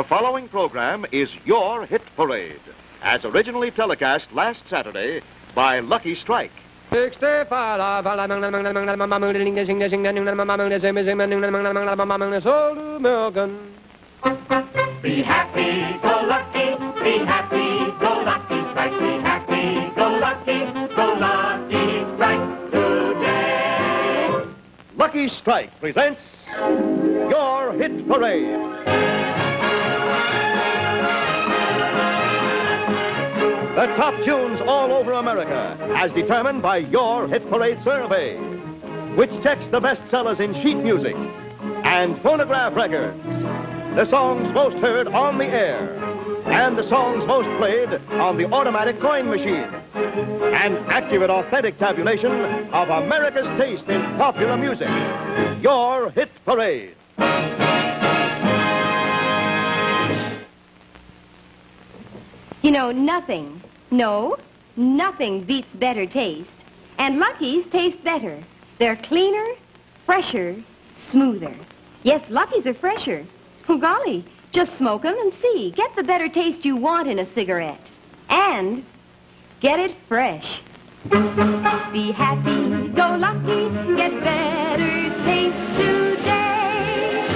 The following program is Your Hit Parade, as originally telecast last Saturday by Lucky Strike. Be happy, go lucky, be happy, go lucky, strike, be happy, go lucky, go lucky, strike today. Lucky Strike presents Your Hit Parade. The top tunes all over America, as determined by Your Hit Parade survey, which checks the bestsellers in sheet music and phonograph records, the songs most heard on the air, and the songs most played on the automatic coin machines. An accurate, authentic tabulation of America's taste in popular music. Your Hit Parade. You know, nothing, no, nothing beats better taste. And Lucky's taste better. They're cleaner, fresher, smoother. Yes, Lucky's are fresher. Oh, golly, just smoke 'em and see. Get the better taste you want in a cigarette. And get it fresh. Be happy, go lucky, get better taste today.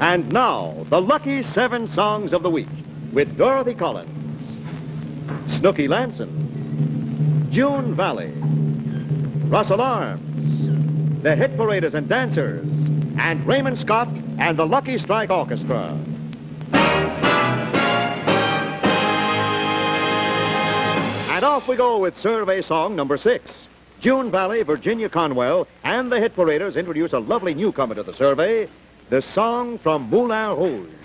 And now, the lucky seven songs of the week with Dorothy Collins, Snooky Lanson, June Valli, Russell Arms, the Hit Paraders and Dancers, and Raymond Scott and the Lucky Strike Orchestra. And off we go with survey song number six. June Valli, Virginia Conwell, and the Hit Paraders introduce a lovely newcomer to the survey, the song from Moulin Rouge.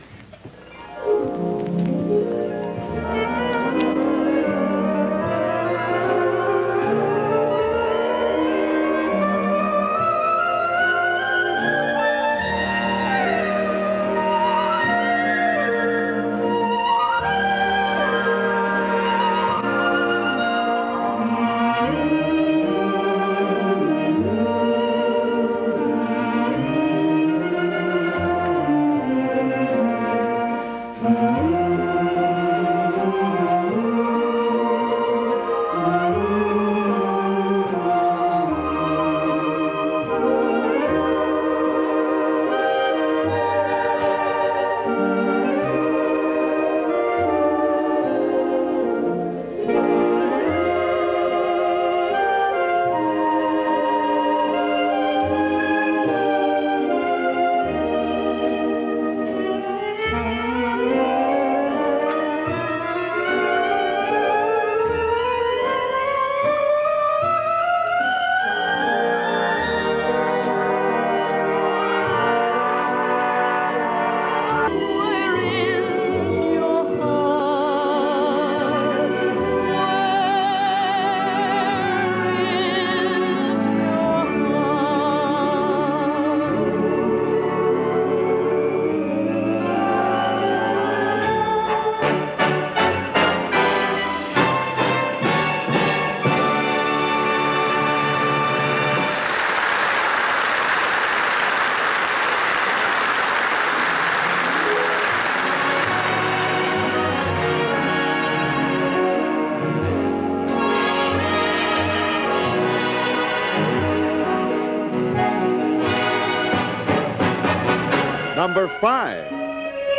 Number five.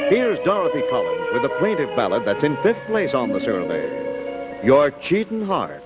Here's Dorothy Collins with a plaintive ballad that's in fifth place on the survey. Your Cheatin' Heart.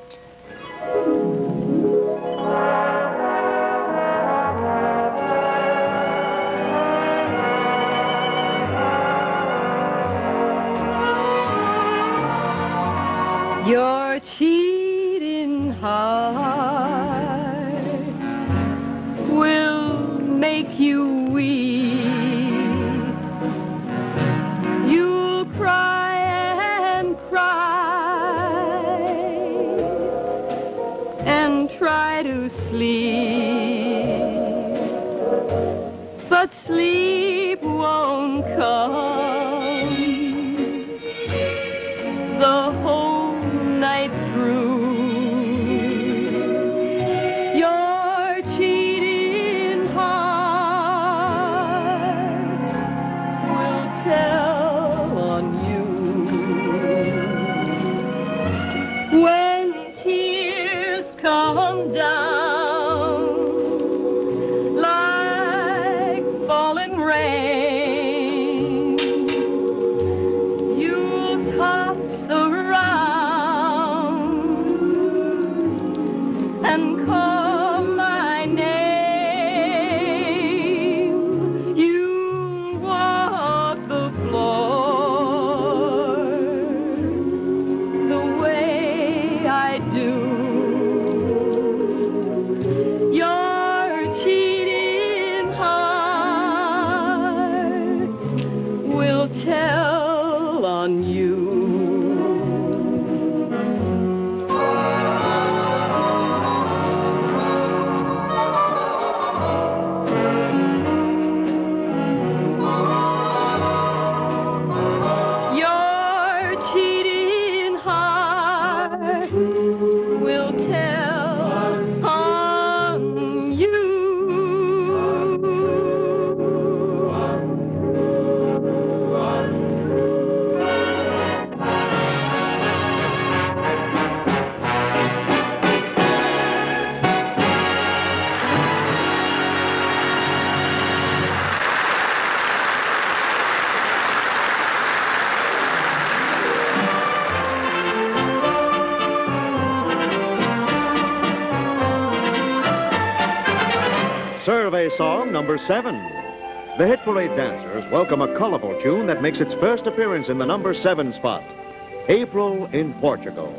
But sleep won't come do. Song number seven. The Hit Parade dancers welcome a colorful tune that makes its first appearance in the number seven spot. April in Portugal.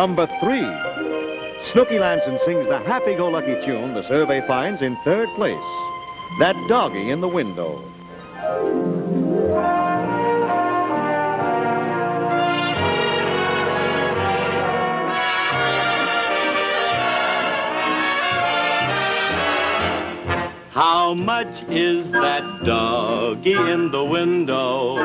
Number three. Snooky Lanson sings the happy-go-lucky tune the survey finds in third place. That doggy in the window. How much is that doggy in the window?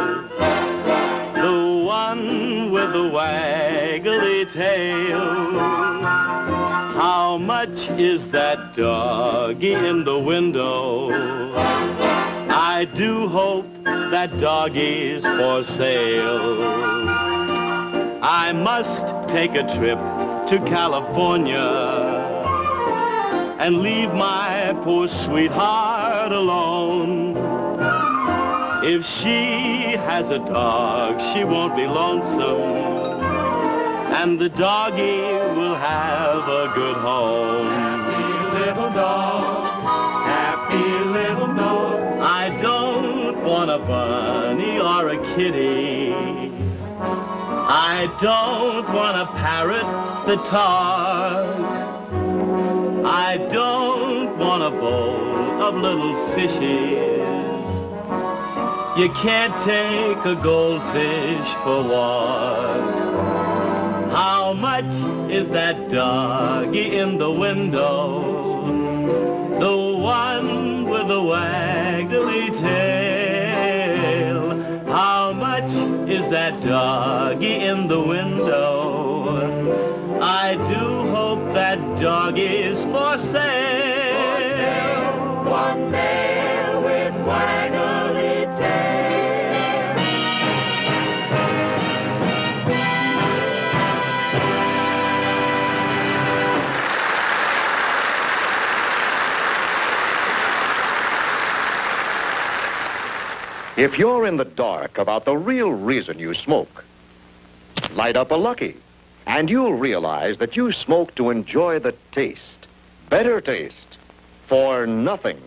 One with the waggly tail. How much is that doggy in the window? I do hope that doggy's for sale. I must take a trip to California and leave my poor sweetheart alone. If she has a dog, she won't be lonesome. And the doggy will have a good home. Happy little dog, happy little dog. I don't want a bunny or a kitty. I don't want a parrot that talks. I don't want a bowl of little fishes. You can't take a goldfish for walks. How much is that doggy in the window? The one with the waggly tail. How much is that doggy in the window? I do hope that doggy's If you're in the dark about the real reason you smoke, light up a Lucky, and you'll realize that you smoke to enjoy the taste, better taste, for nothing.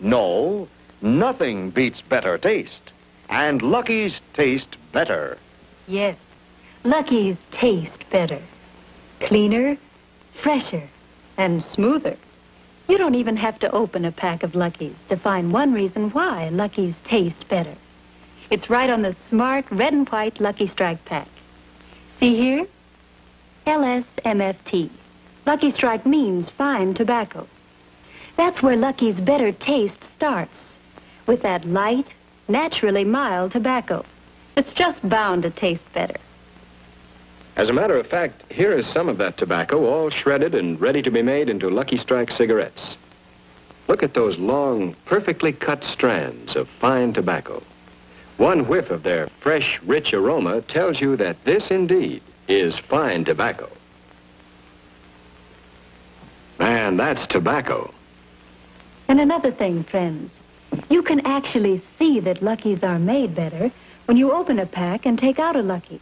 No, nothing beats better taste, and Lucky's taste better. Yes, Lucky's taste better. Cleaner, fresher, and smoother. You don't even have to open a pack of Lucky's to find one reason why Lucky's taste better. It's right on the smart red and white Lucky Strike pack. See here? LSMFT. Lucky Strike means fine tobacco. That's where Lucky's better taste starts. With that light, naturally mild tobacco. It's just bound to taste better. As a matter of fact, here is some of that tobacco all shredded and ready to be made into Lucky Strike cigarettes. Look at those long, perfectly cut strands of fine tobacco. One whiff of their fresh, rich aroma tells you that this indeed is fine tobacco. Man, that's tobacco. And another thing, friends, you can actually see that Luckies are made better when you open a pack and take out a Lucky.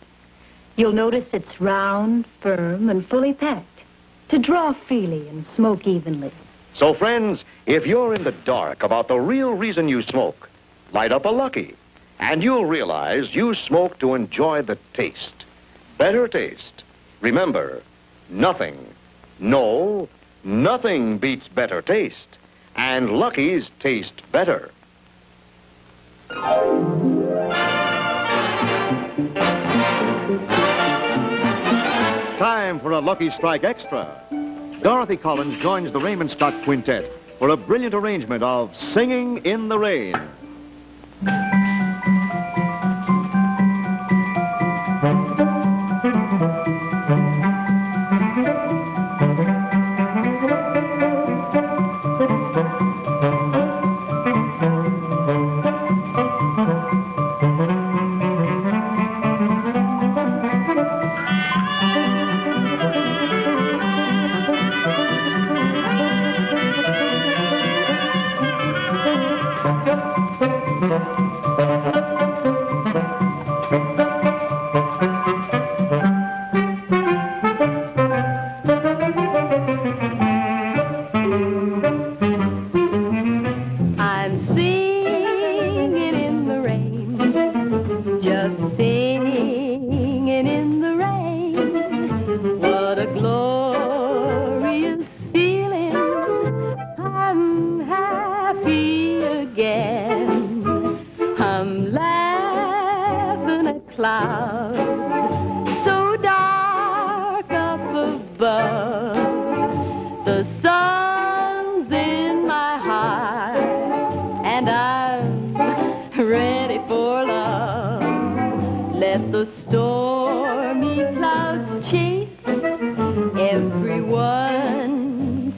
You'll notice it's round, firm, and fully packed to draw freely and smoke evenly. So, friends, if you're in the dark about the real reason you smoke, light up a Lucky, and you'll realize you smoke to enjoy the taste. Better taste. Remember, nothing, no, nothing beats better taste, and Lucky's taste better. Time for a Lucky Strike Extra. Dorothy Collins joins the Raymond Scott Quintet for a brilliant arrangement of Singing in the Rain.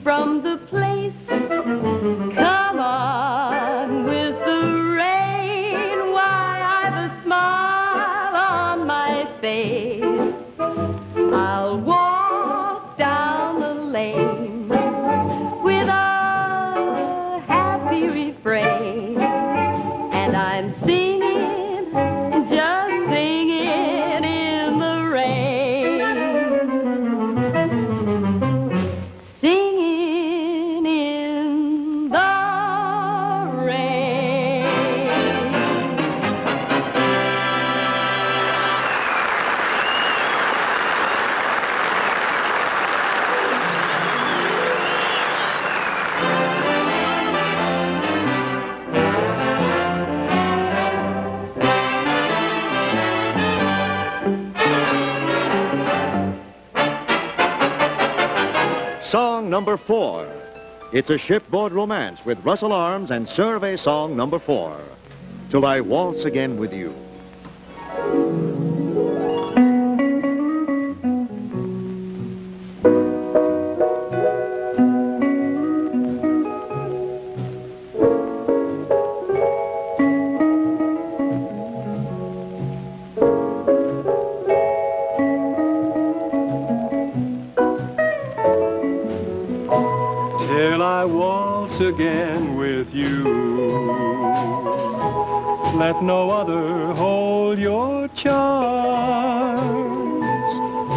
From the place. Number four. It's a shipboard romance with Russell Arms and survey song number four. Till I waltz again with you. Let no other hold your charms.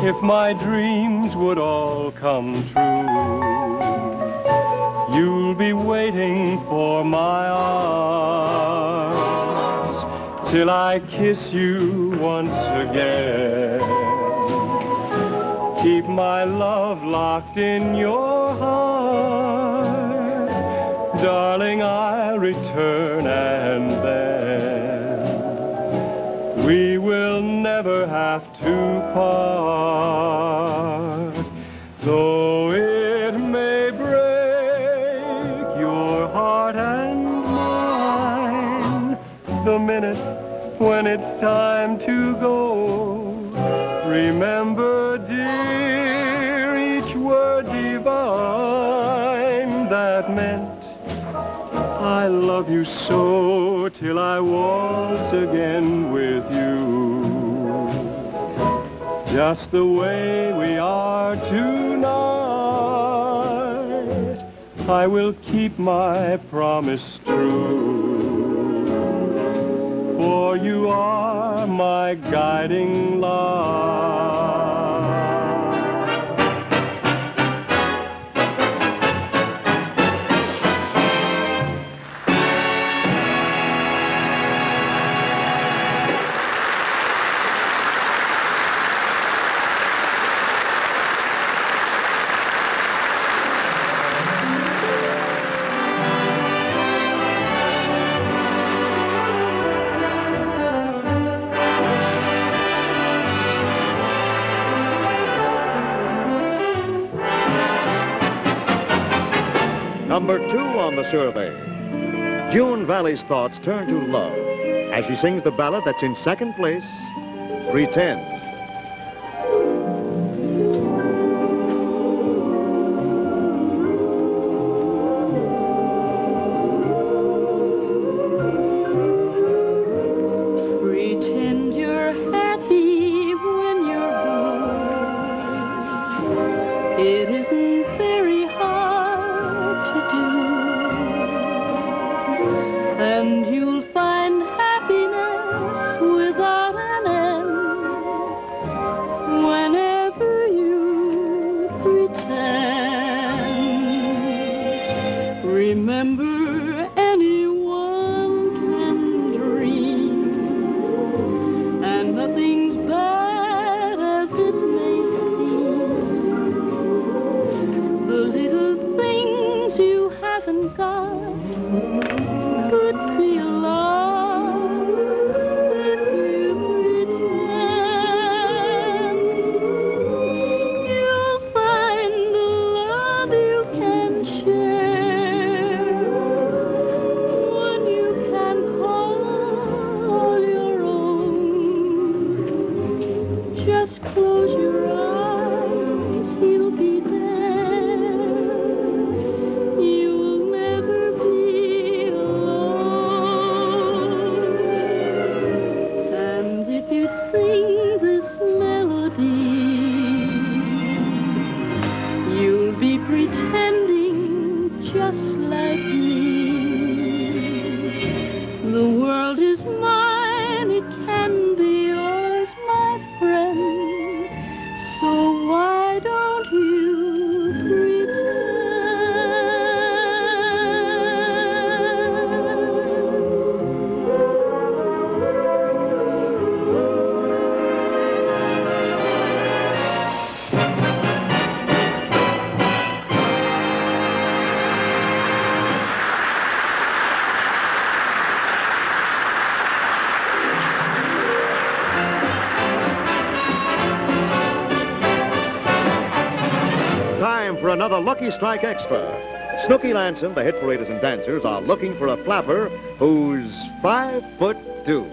If my dreams would all come true, you'll be waiting for my arms till I kiss you once again. Keep my love locked in your heart. Darling, I'll return and then we will never have to part. Though it may break your heart and mine the minute when it's time to go. Remember, dear, each word divine that meant I love you so till I waltz again with you. Just the way we are tonight, I will keep my promise true. For you are my guiding light. Number two on the survey. June Valli's thoughts turn to love as she sings the ballad that's in second place, Pretend. Lucky Strike Extra. Snooky Lanson, the hit paraders and dancers, are looking for a flapper who's five foot two.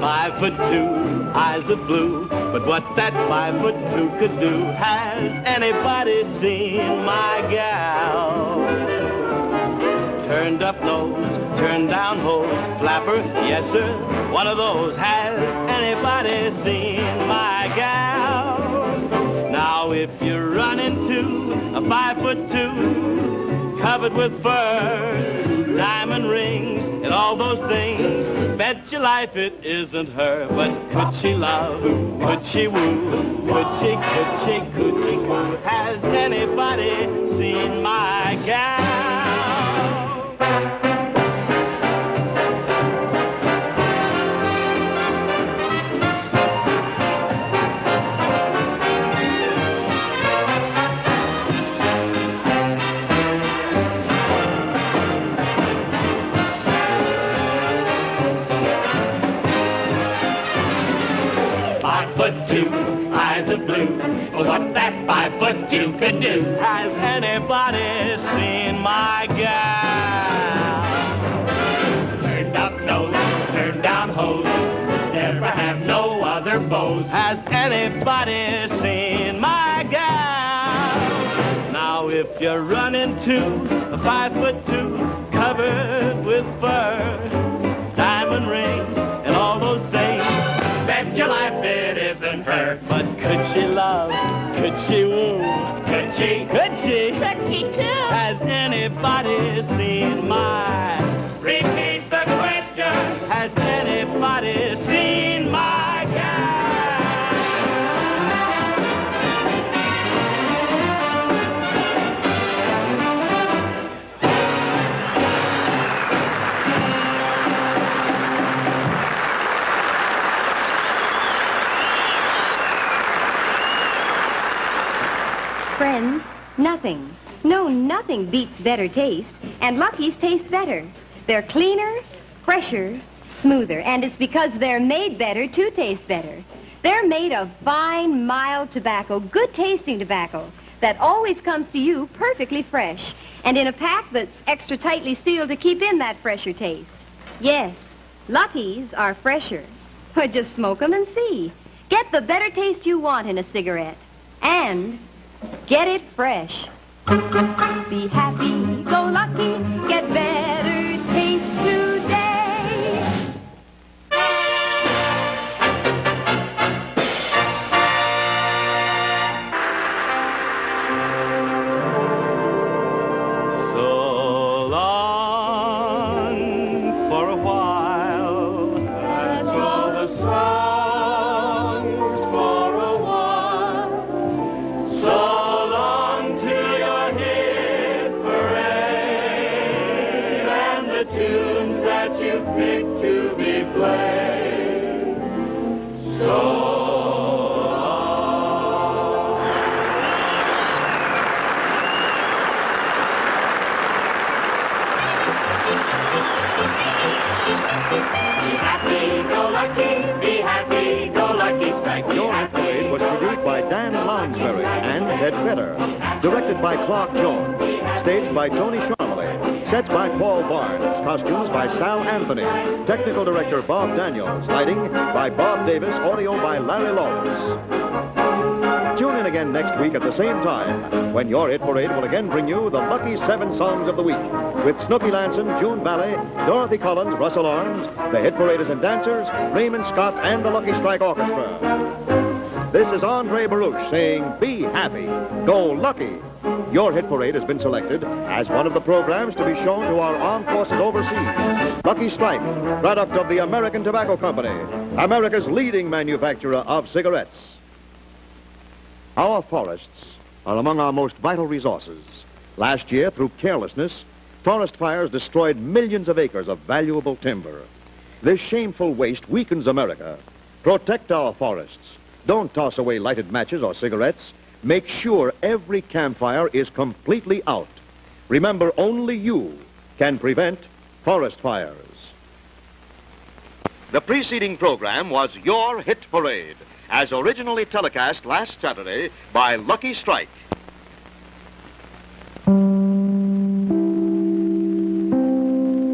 Five foot two, eyes of blue. But what that five foot two could do, has anybody seen my gal? Turned up nose, turned down hose, flapper, yes sir, one of those. Has anybody seen my gal? Now if you run into a five foot two, covered with fur, diamond rings, and all those things, bet your life it isn't her. But could she love? Could she woo? Could she, could she, could she, could? Has anybody seen my gal? Two, eyes of blue. What that five foot two could do? Has anybody seen my gal? Turned up nose, turned down hose. Never have no other beaux. Has anybody seen my gal? Now if you run into a five foot two covered with fur, she love? Could she woo? Could she? Could she? Could she too? Has anybody seen my? Repeat the question. Has anybody seen nothing, no, nothing beats better taste, and Lucky's taste better. They're cleaner, fresher, smoother, and it's because they're made better to taste better. They're made of fine, mild tobacco, good tasting tobacco, that always comes to you perfectly fresh, and in a pack that's extra tightly sealed to keep in that fresher taste. Yes, Lucky's are fresher. But just smoke 'em and see. Get the better taste you want in a cigarette. And Get it fresh. Be happy, go lucky, get better by Clark Jones. Staged by Tony Charmoli. Sets by Paul Barnes. Costumes by Sal Anthony. Technical Director Bob Daniels. Lighting by Bob Davis. Audio by Larry Lawrence. Tune in again next week at the same time when your Hit Parade will again bring you the lucky seven songs of the week with Snooky Lanson, June Valli, Dorothy Collins, Russell Arms, the Hit Paraders and Dancers, Raymond Scott, and the Lucky Strike Orchestra. This is Andre Baruch saying, be happy, go lucky. Your Hit Parade has been selected as one of the programs to be shown to our armed forces overseas. Lucky Strike, product of the American Tobacco Company, America's leading manufacturer of cigarettes. Our forests are among our most vital resources. Last year, through carelessness, forest fires destroyed millions of acres of valuable timber. This shameful waste weakens America. Protect our forests. Don't toss away lighted matches or cigarettes. Make sure every campfire is completely out. Remember, only you can prevent forest fires. The preceding program was Your Hit Parade, as originally telecast last Saturday by Lucky Strike.